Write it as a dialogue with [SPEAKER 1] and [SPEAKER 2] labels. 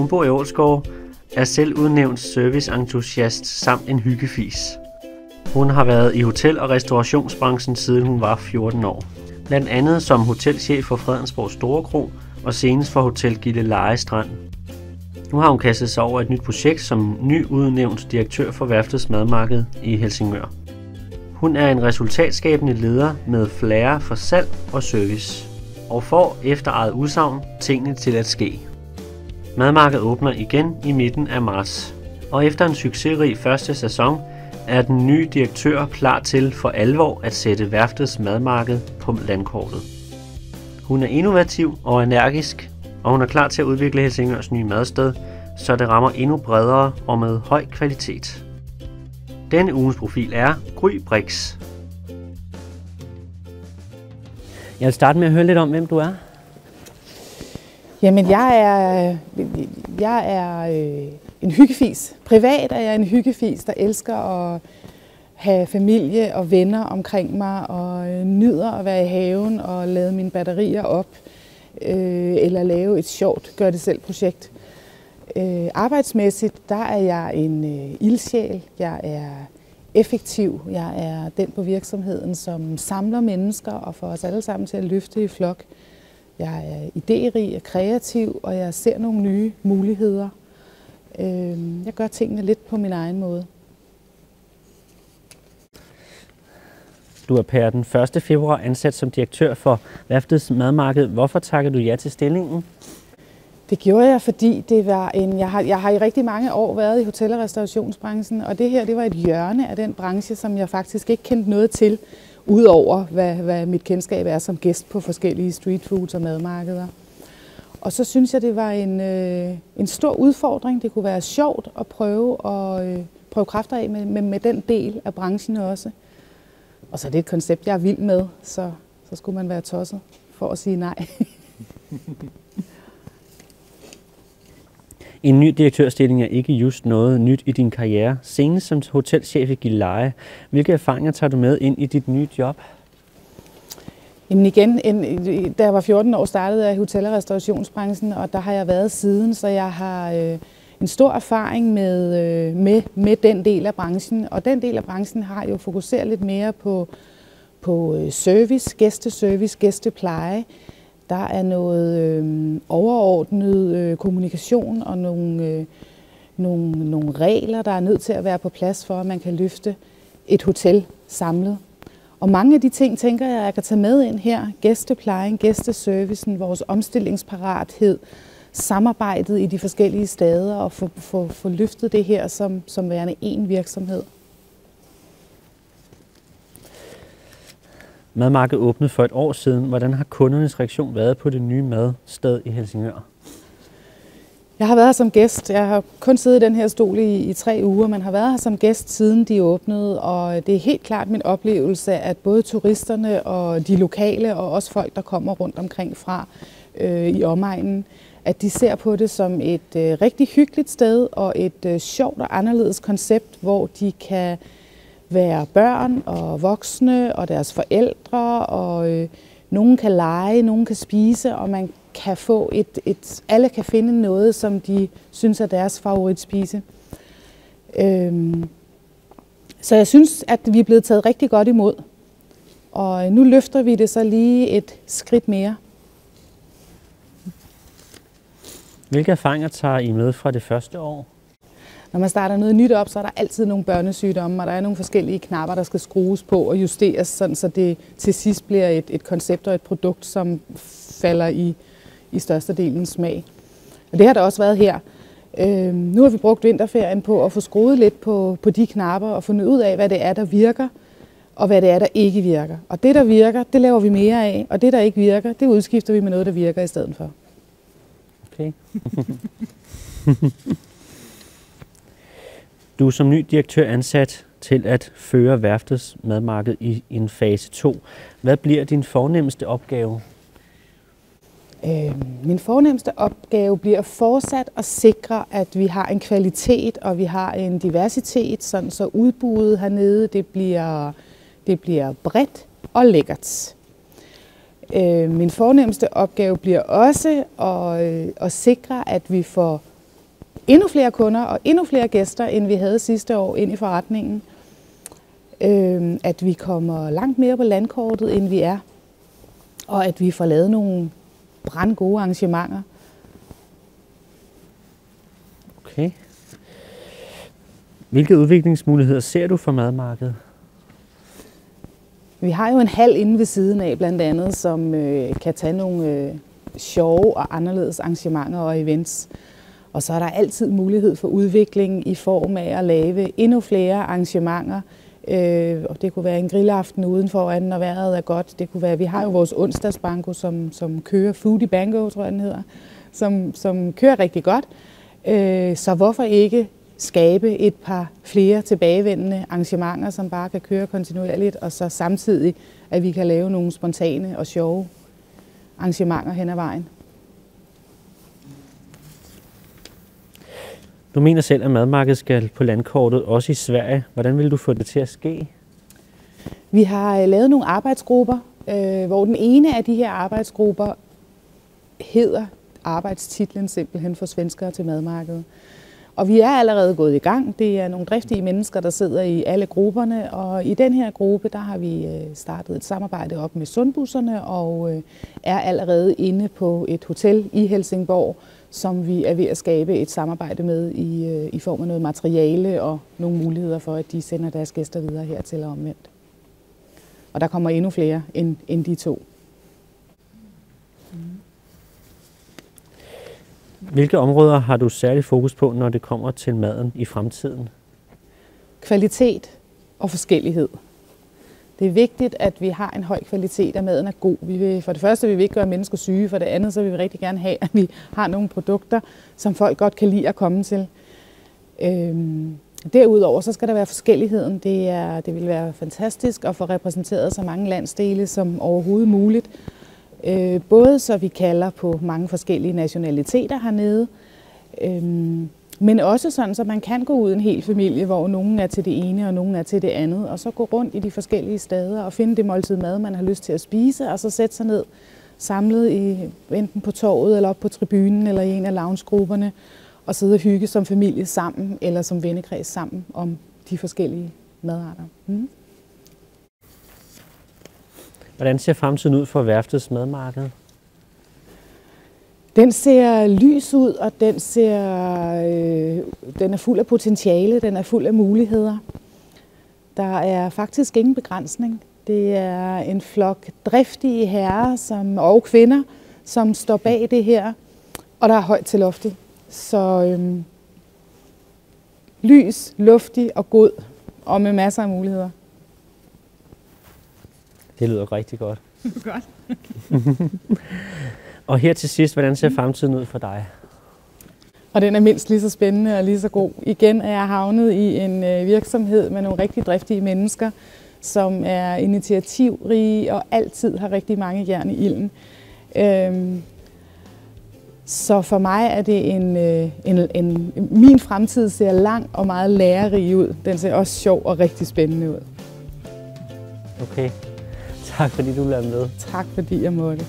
[SPEAKER 1] Hun bor i Ålsgård, er selv udnævnt serviceentusiast samt en hyggefis. Hun har været i hotel- og restaurationsbranchen siden hun var 14 år. Blandt andet som hotelchef for Fredensborg Store Kro og senest for Hotel Gille Leje Strand. Nu har hun kastet sig over et nyt projekt som ny udnævnt direktør for værftets madmarked i Helsingør. Hun er en resultatskabende leder med flair for salg og service, og får efter eget udsagn tingene til at ske. Madmarkedet åbner igen i midten af marts, og efter en succesrig første sæson er den nye direktør klar til for alvor at sætte værftets madmarked på landkortet. Hun er innovativ og energisk, og hun er klar til at udvikle Helsingørs nye madsted, så det rammer endnu bredere og med høj kvalitet. Denne ugens profil er Gry Brix. Jeg vil starte med at høre lidt om, hvem du er.
[SPEAKER 2] Jamen, jeg er, jeg er øh, en hyggefis. Privat er jeg en hyggefis, der elsker at have familie og venner omkring mig, og øh, nyder at være i haven og lade mine batterier op, øh, eller lave et sjovt gør-det-selv-projekt. Øh, arbejdsmæssigt, der er jeg en øh, ildsjæl. Jeg er effektiv. Jeg er den på virksomheden, som samler mennesker og får os alle sammen til at løfte i flok. Jeg er idérig og kreativ, og jeg ser nogle nye muligheder. Øh, jeg gør tingene lidt på min egen måde.
[SPEAKER 1] Du er per den 1. februar ansat som direktør for værftets madmarked. Hvorfor takker du ja til stillingen?
[SPEAKER 2] Det gjorde jeg, fordi det var en, jeg, har, jeg har i rigtig mange år været i hotel- og restaurationsbranchen, og det her det var et hjørne af den branche, som jeg faktisk ikke kendte noget til, udover hvad, hvad mit kendskab er som gæst på forskellige street foods og madmarkeder. Og så synes jeg, det var en, øh, en stor udfordring. Det kunne være sjovt at prøve, at, øh, prøve kræfter af med, med, med den del af branchen også. Og så er det et koncept, jeg er vild med, så, så skulle man være tosset for at sige nej.
[SPEAKER 1] En ny direktørstilling er ikke just noget nyt i din karriere. Senest som hotelchef i Gilleleje. Hvilke erfaringer tager du med ind i dit nye job?
[SPEAKER 2] Jamen igen, en, da jeg var 14 år, startede jeg i hotel- og restaurationsbranchen, og der har jeg været siden, så jeg har øh, en stor erfaring med, øh, med, med den del af branchen. Og den del af branchen har jo fokuseret lidt mere på, på øh, service, gæsteservice, gæstepleje. Der er noget øh, overordnet øh, kommunikation og nogle, øh, nogle, nogle regler, der er nødt til at være på plads for, at man kan løfte et hotel samlet. Og mange af de ting, tænker jeg, jeg kan tage med ind her. Gæsteplejen, gæsteservicen, vores omstillingsparathed, samarbejdet i de forskellige steder og få, få, få løftet det her som, som værende én virksomhed.
[SPEAKER 1] Madmarkedet åbnede for et år siden. Hvordan har kundernes reaktion været på det nye madsted i Helsingør?
[SPEAKER 2] Jeg har været her som gæst. Jeg har kun siddet i den her stol i, i tre uger, men har været her som gæst siden de åbnede, og det er helt klart min oplevelse, at både turisterne og de lokale, og også folk, der kommer rundt omkring fra øh, i omegnen, at de ser på det som et øh, rigtig hyggeligt sted og et øh, sjovt og anderledes koncept, hvor de kan være børn og voksne og deres forældre, og øh, nogen kan lege, nogen kan spise, og man kan få et, et, alle kan finde noget, som de synes er deres favoritspise. Øhm, så jeg synes, at vi er blevet taget rigtig godt imod. Og øh, nu løfter vi det så lige et skridt mere.
[SPEAKER 1] Hvilke erfaringer tager I med fra det første år?
[SPEAKER 2] Når man starter noget nyt op, så er der altid nogle børnesygdomme, og der er nogle forskellige knapper, der skal skrues på og justeres, sådan så det til sidst bliver et, et koncept og et produkt, som falder i, i størstedelen smag. Og det har der også været her. Øh, nu har vi brugt vinterferien på at få skruet lidt på, på de knapper og fundet ud af, hvad det er, der virker, og hvad det er, der ikke virker. Og det, der virker, det laver vi mere af, og det, der ikke virker, det udskifter vi med noget, der virker i stedet for.
[SPEAKER 1] Okay. du er som ny direktør ansat til at føre værftets madmarked i en fase 2. Hvad bliver din fornemmeste opgave?
[SPEAKER 2] Øh, min fornemmeste opgave bliver fortsat at sikre, at vi har en kvalitet og vi har en diversitet, sådan så udbuddet hernede det bliver, det bliver bredt og lækkert. Øh, min fornemmeste opgave bliver også at, øh, at sikre, at vi får endnu flere kunder og endnu flere gæster, end vi havde sidste år ind i forretningen. Øh, at vi kommer langt mere på landkortet, end vi er. Og at vi får lavet nogle brandgode arrangementer.
[SPEAKER 1] Okay. Hvilke udviklingsmuligheder ser du for madmarkedet?
[SPEAKER 2] Vi har jo en hal inde ved siden af, blandt andet, som øh, kan tage nogle øh, sjove og anderledes arrangementer og events. Og så er der altid mulighed for udvikling i form af at lave endnu flere arrangementer. Øh, og det kunne være en grillaften udenfor, når vejret er godt. Det kunne være, vi har jo vores onsdagsbanko, som, som kører Foodie Bango, tror jeg den hedder, som, som kører rigtig godt. Øh, så hvorfor ikke skabe et par flere tilbagevendende arrangementer, som bare kan køre kontinuerligt, og så samtidig, at vi kan lave nogle spontane og sjove arrangementer hen ad vejen.
[SPEAKER 1] Du mener selv, at madmarkedet skal på landkortet, også i Sverige. Hvordan vil du få det til at ske?
[SPEAKER 2] Vi har øh, lavet nogle arbejdsgrupper, øh, hvor den ene af de her arbejdsgrupper hedder arbejdstitlen simpelthen for svenskere til madmarkedet. Og vi er allerede gået i gang. Det er nogle driftige mennesker, der sidder i alle grupperne, og i den her gruppe, der har vi øh, startet et samarbejde op med sundbusserne, og øh, er allerede inde på et hotel i Helsingborg, som vi er ved at skabe et samarbejde med i, øh, i form af noget materiale og nogle muligheder for, at de sender deres gæster videre hertil og omvendt. Og der kommer endnu flere end, end de to. Mm.
[SPEAKER 1] Hvilke områder har du særlig fokus på, når det kommer til maden i fremtiden?
[SPEAKER 2] Kvalitet og forskellighed. Det er vigtigt, at vi har en høj kvalitet, og maden er god. Vi vil, for det første vil vi ikke gøre mennesker syge, for det andet så vil vi rigtig gerne have, at vi har nogle produkter, som folk godt kan lide at komme til. Øhm, derudover så skal der være forskelligheden. Det, er, det vil være fantastisk at få repræsenteret så mange landsdele som overhovedet muligt. Øh, både så vi kalder på mange forskellige nationaliteter hernede, øh, men også sådan, så man kan gå ud en hel familie, hvor nogen er til det ene, og nogen er til det andet, og så gå rundt i de forskellige steder og finde det måltid mad, man har lyst til at spise, og så sætte sig ned samlet i, enten på torvet eller op på tribunen eller i en af loungegrupperne, og sidde og hygge som familie sammen, eller som vennekreds sammen om de forskellige madarter. Mm.
[SPEAKER 1] Hvordan ser fremtiden ud for værftets madmarked?
[SPEAKER 2] Den ser lys ud, og den, ser, øh, den er fuld af potentiale, den er fuld af muligheder. Der er faktisk ingen begrænsning. Det er en flok driftige herrer som, og kvinder, som står bag det her, og der er højt til loftet. Så øhm, lys, luftig og god, og med masser af muligheder.
[SPEAKER 1] Det lyder rigtig godt.
[SPEAKER 2] godt.
[SPEAKER 1] og her til sidst, hvordan ser fremtiden ud for dig?
[SPEAKER 2] Og den er mindst lige så spændende og lige så god. Igen er jeg havnet i en øh, virksomhed med nogle rigtig driftige mennesker, som er initiativrige og altid har rigtig mange jern i ilden. Øhm, så for mig er det en, øh, en, en, min fremtid ser lang og meget lærerig ud. Den ser også sjov og rigtig spændende ud.
[SPEAKER 1] Okay. Tak fordi du lavede med.
[SPEAKER 2] Tak fordi jeg måtte.